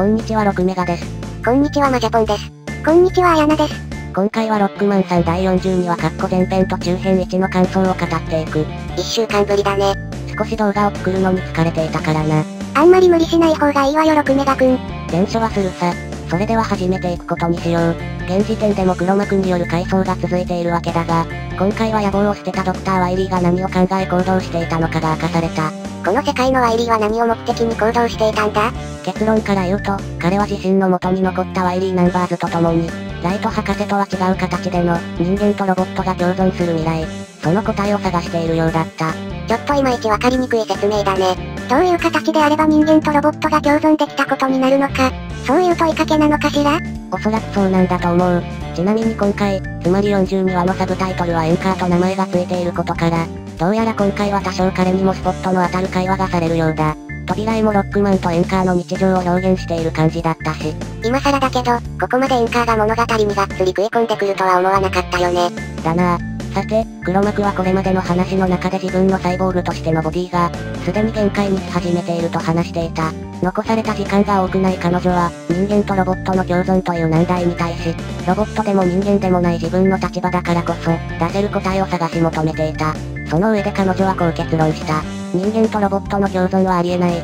こんにちは6メガです。こんにちはマジャポンです。こんにちはあやなです。今回はロックマンさん第42話カッコ前編と中編1の感想を語っていく。一週間ぶりだね。少し動画を作るのに疲れていたからな。あんまり無理しない方がいいわよ6メガくん。伝書はするさ。それでは始めていくことにしよう。現時点でも黒幕による回想が続いているわけだが、今回は野望を捨てたドクター・ワイリーが何を考え行動していたのかが明かされた。この世界のワイリーは何を目的に行動していたんだ？結論から言うと、彼は自身の元に残ったワイリーナンバーズと共に、ライト博士とは違う形での人間とロボットが共存する未来、その答えを探しているようだった。ちょっといまいちわかりにくい説明だね。どういう形であれば人間とロボットが共存できたことになるのか、そういう問いかけなのかしら？おそらくそうなんだと思う。ちなみに今回、つまり42話のサブタイトルはエンカーと名前が付いていることから、どうやら今回は多少彼にもスポットの当たる会話がされるようだ。扉絵もロックマンとエンカーの日常を表現している感じだったし。今更だけど、ここまでエンカーが物語にがっつり食い込んでくるとは思わなかったよね。だなさて、黒幕はこれまでの話の中で自分のサイボーグとしてのボディが、すでに限界に来始めていると話していた。残された時間が多くない彼女は、人間とロボットの共存という難題に対し、ロボットでも人間でもない自分の立場だからこそ、出せる答えを探し求めていた。その上で彼女はこう結論した。人間とロボットの共存はありえない。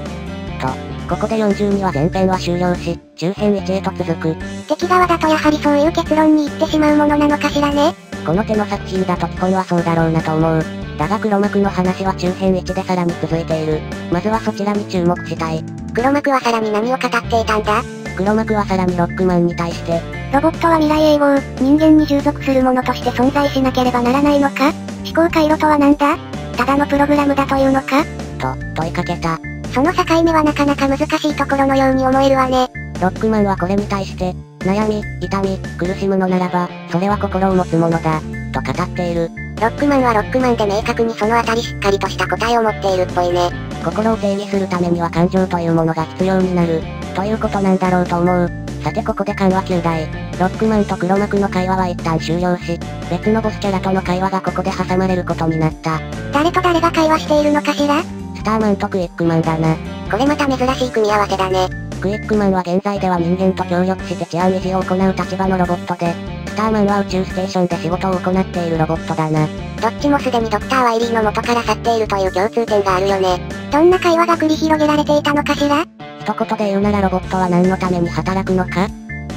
と、ここで42話前編は終了し、中編1へと続く。敵側だとやはりそういう結論に行ってしまうものなのかしらね。この手の作品だと基本はそうだろうなと思う。だが黒幕の話は中編1でさらに続いている。まずはそちらに注目したい。黒幕はさらに何を語っていたんだ？黒幕はさらにロックマンに対して、ロボットは未来永劫、人間に従属するものとして存在しなければならないのか？思考回路とは何だ？ただのプログラムだというのか？と、問いかけた。その境目はなかなか難しいところのように思えるわね。ロックマンはこれに対して、悩み、痛み、苦しむのならば、それは心を持つものだ、と語っている。ロックマンはロックマンで明確にそのあたりしっかりとした答えを持っているっぽいね。心を定義するためには感情というものが必要になる、ということなんだろうと思う。さてここで緩和9大。ロックマンと黒幕の会話は一旦終了し、別のボスキャラとの会話がここで挟まれることになった。誰と誰が会話しているのかしら？スターマンとクイックマンだな。これまた珍しい組み合わせだね。クイックマンは現在では人間と協力して治安維持を行う立場のロボットで、スターマンは宇宙ステーションで仕事を行っているロボットだな。どっちもすでにドクター・ワイリーの元から去っているという共通点があるよね。どんな会話が繰り広げられていたのかしら？一言で言うならロボットは何のために働くのか？っ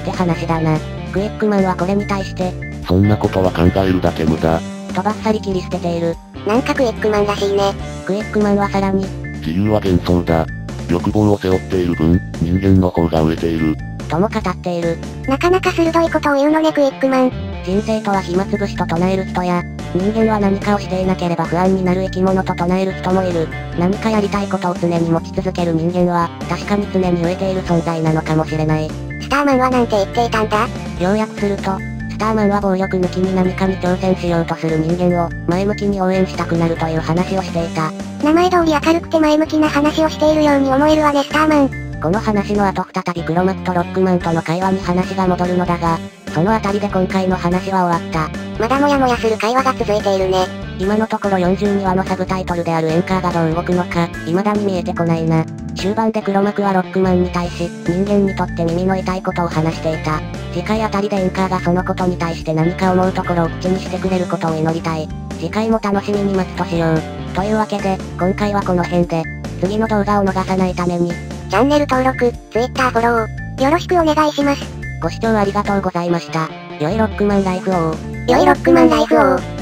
て話だな。クイックマンはこれに対して、そんなことは考えるだけ無駄。とばっさり切り捨てている。なんかクイックマンらしいね。クイックマンはさらに、自由は幻想だ。欲望を背負っている分、人間の方が飢えている。とも語っている。なかなか鋭いことを言うのねクイックマン。人生とは暇つぶしと唱える人や、人間は何かをしていなければ不安になる生き物と唱える人もいる。何かやりたいことを常に持ち続ける人間は、確かに常に飢えている存在なのかもしれない。スターマンはなんて言っていたんだ？要約すると、スターマンは暴力抜きに何かに挑戦しようとする人間を、前向きに応援したくなるという話をしていた。名前通り明るくて前向きな話をしているように思えるわねスターマン。この話の後再び黒幕とロックマンとの会話に話が戻るのだが、そのあたりで今回の話は終わった。まだもやもやする会話が続いているね。今のところ42話のサブタイトルであるエンカーがどう動くのか、未だに見えてこないな。終盤で黒幕はロックマンに対し、人間にとって耳の痛いことを話していた。次回あたりでエンカーがそのことに対して何か思うところを口にしてくれることを祈りたい。次回も楽しみに待つとしよう。というわけで、今回はこの辺で、次の動画を逃さないために、チャンネル登録、Twitter フォロー、よろしくお願いします。ご視聴ありがとうございました。良いロックマンライフを。良いロックマンライフを。